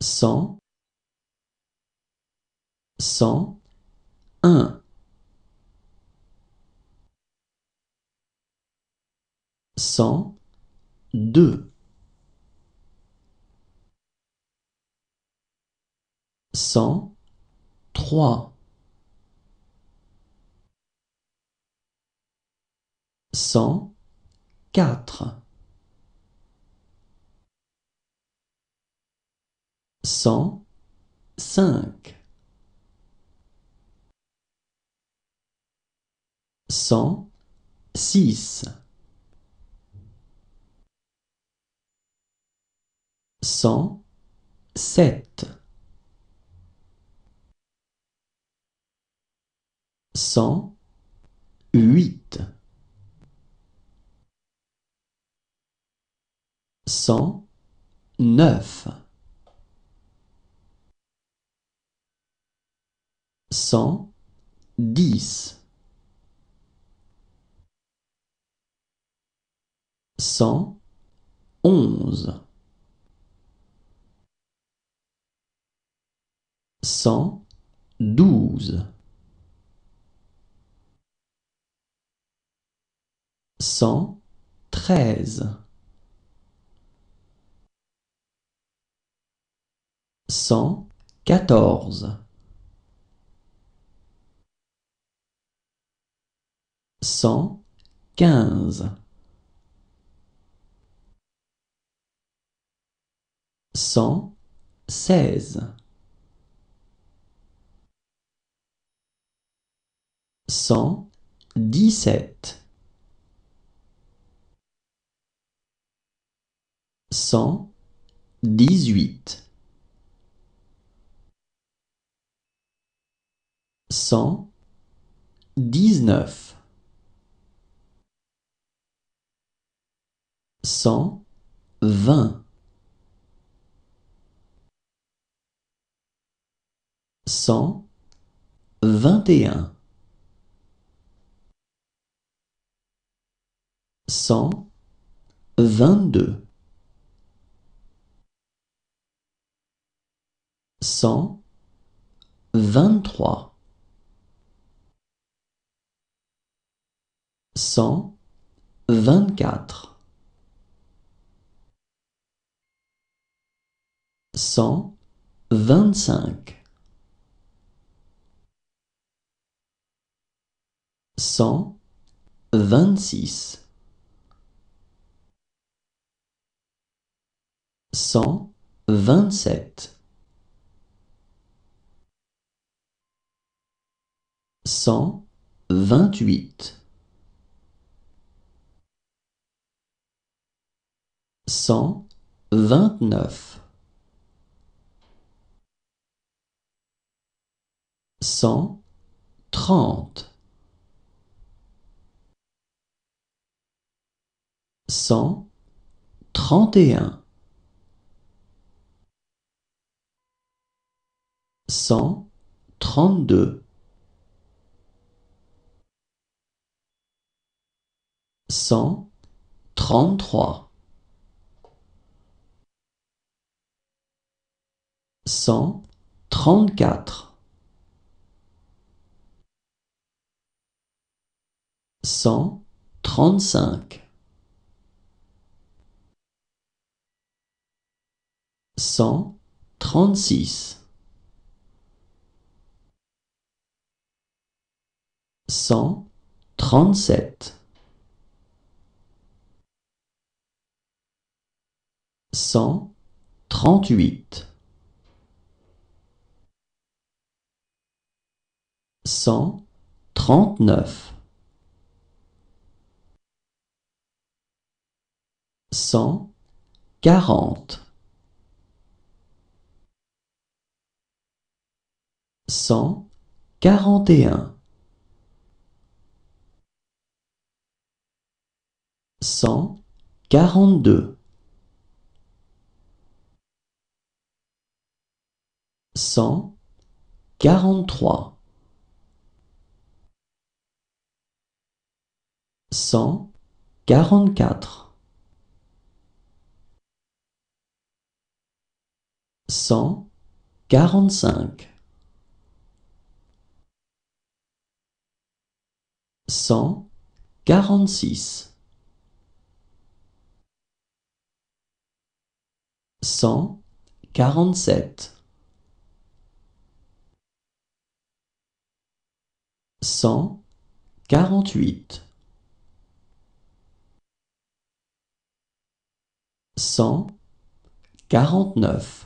cent, cent un, cent deux, cent trois, cent quatre, cent cinq, cent six, cent sept, cent huit, cent neuf, cent dix, cent onze, cent douze, cent treize, cent quatorze, cent quinze, cent seize, cent dix-sept, cent dix-huit, cent dix-neuf, cent vingt, cent vingt et un, cent vingt-deux, cent vingt-trois, cent vingt-quatre, cent vingt-cinq, cent vingt-six, cent vingt-sept, cent vingt-huit, cent vingt-neuf, cent trente, cent trente et un, cent trente-deux, cent trente-trois, cent trente-quatre, cent trente-cinq, cent trente-six, cent trente-sept, cent trente-huit, cent trente-neuf, cent quarante, cent quarante et un, cent quarante-deux, cent quarante-trois, cent quarante-quatre, cent quarante-cinq, cent quarante-six, cent quarante-sept, cent quarante-huit, cent quarante-neuf,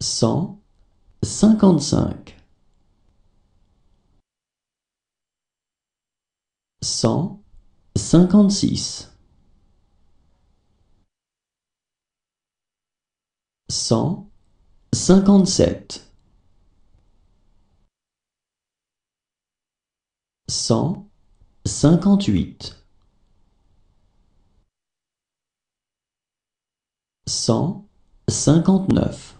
cent cinquante-cinq, cent cinquante-six, cent cinquante-sept, cent cinquante-huit, cent cinquante-neuf,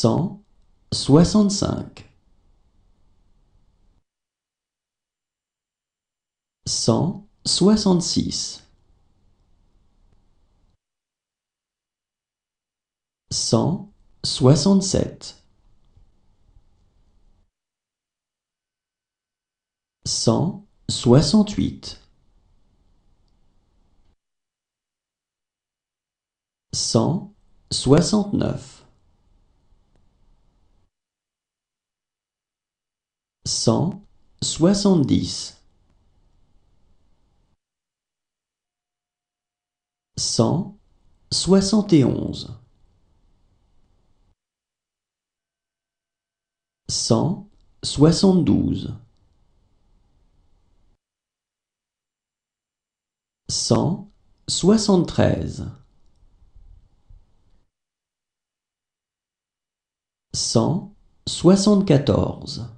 cent soixante-cinq, cent soixante-six, cent soixante-sept, cent soixante-huit, cent soixante-neuf, cent soixante-dix, cent soixante et onze, cent soixante-douze, cent soixante-treize, cent soixante-quatorze,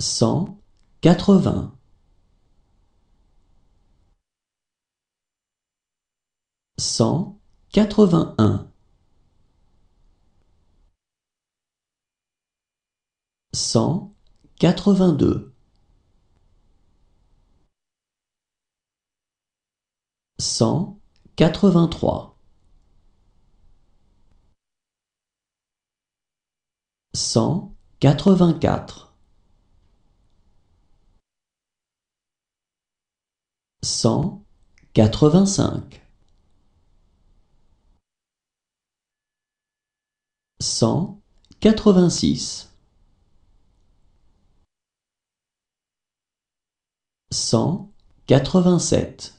cent quatre-vingts, cent quatre-vingt-un, cent quatre-vingt-deux, cent quatre-vingt-trois, cent quatre-vingt-quatre, cent quatre-vingt-cinq, cent quatre-vingt-six, cent quatre-vingt-sept,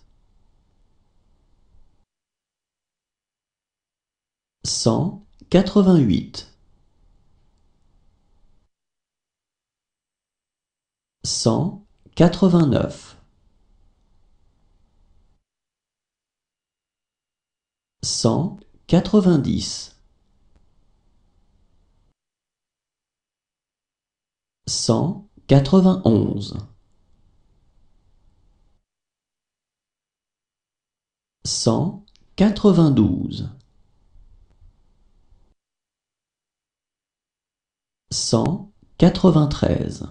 cent quatre-vingt-huit, cent quatre-vingt-neuf, cent quatre-vingt-dix, cent quatre-vingt-onze, cent quatre-vingt-douze, cent quatre-vingt-treize,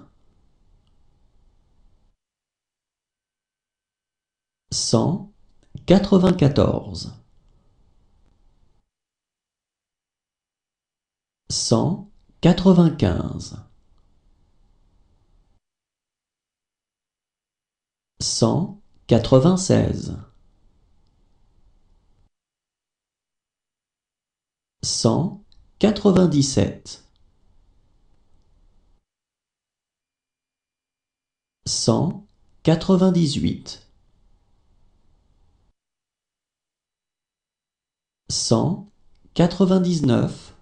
cent quatre-vingt-quatorze, cent quatre-vingt-quinze, cent quatre-vingt-seize, cent quatre-vingt-dix-sept, cent quatre-vingt-dix-huit, cent quatre-vingt-dix-neuf,